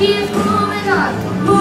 keep moving on.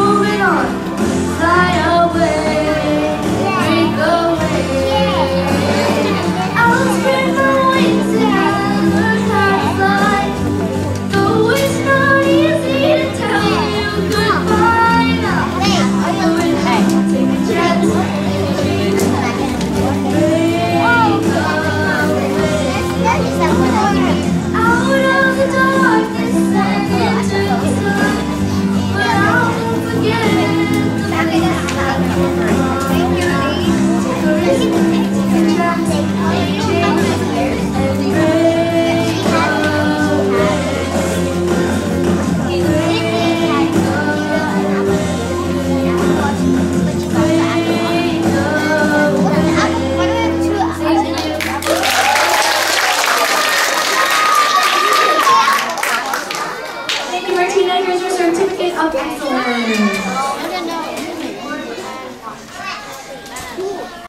You, Martina.